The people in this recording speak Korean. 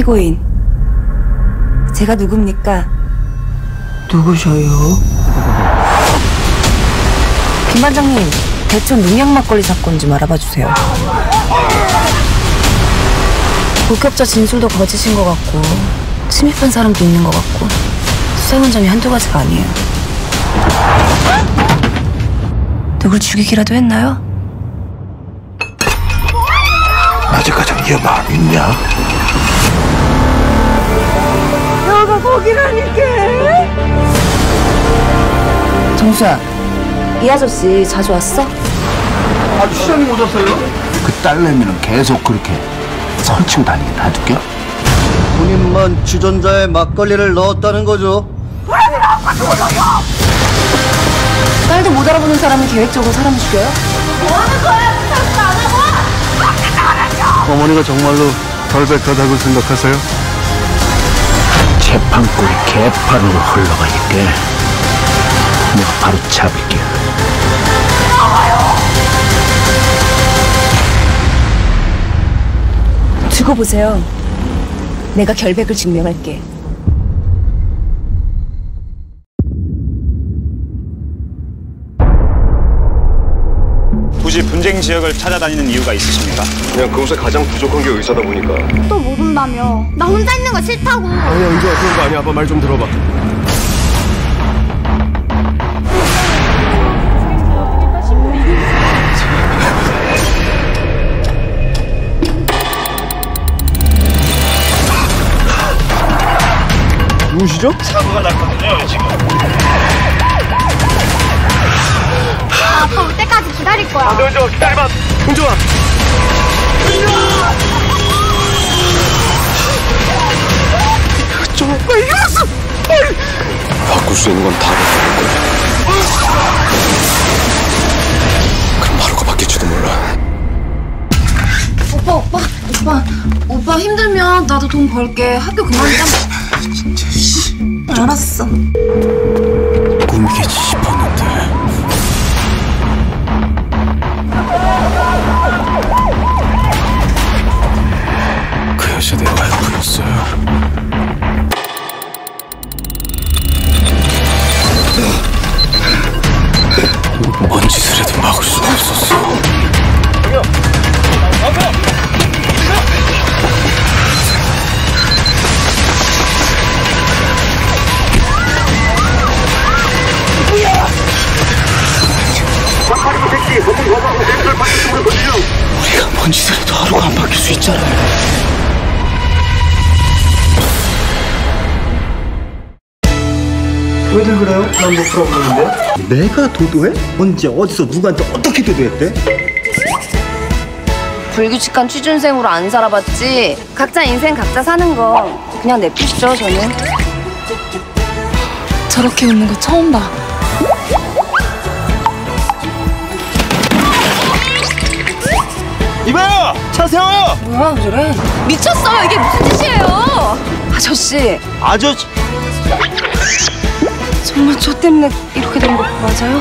피고인. 제가 누굽니까? 누구셔요? 김 반장님, 대촌 농약 막걸리 사건 좀 알아봐 주세요. 목격자 진술도 거짓인 것 같고 침입한 사람도 있는 것 같고 수상한 점이 한두 가지가 아니에요. 누굴 죽이기라도 했나요? 아직 가장 얘 마음 있냐? 정수야, 이 아저씨 자주 왔어? 그 딸내미는 계속 그렇게 설치고 다니게 놔둘게? 본인만 주전자에 막걸리를 넣었다는 거죠. 딸도 못 알아보는 사람이 계획적으로 사람을 죽여요? 어머니가 정말로 결백하다고 생각하세요? 재판골이 개판으로 흘러가니까 내가 바로 잡을게. 두고 보세요. 내가 결백을 증명할게. 굳이 분쟁 지역을 찾아다니는 이유가 있으십니까? 그냥 그곳에 가장 부족한 게 의사다 보니까 또 모른다며. 나 혼자 있는 거 싫다고. 아니야 의자 그런 거 아니야 아빠 말 좀 들어봐 누구시죠? 나 아빠 올 때까지 기다릴 거야. 먼저 기다려봐. hun주아. 바꿀 수 있는 건 다 바꾸는 거야. 그럼 하루가 바뀔지도 몰라. 오빠, 오빠, 오빠, 오빠 힘들면 나도 돈 벌게. 학교 그만이자. 알았어. 꿈이겠지 싶었 와이프였어요. 뭔 짓을 해도 막을 수가 없었어. 우리가 뭔 짓을 해도 하루가 안 바뀔 수 있잖아 왜들 그래요? 난뭐 풀어보는데. 내가 도도해? 언제 어디서 누구한테 어떻게 도도했대? 불규칙한 취준생으로 안 살아봤지. 각자 인생 각자 사는 거 그냥 내피시죠, 저는. 저렇게 웃는 거 처음 봐. 이봐요! 차 세워! 뭐야, 저래? 미쳤어요. 이게 무슨 짓이에요? 아저씨, 아저씨 정말 저 때문에 이렇게 된 거 맞아요?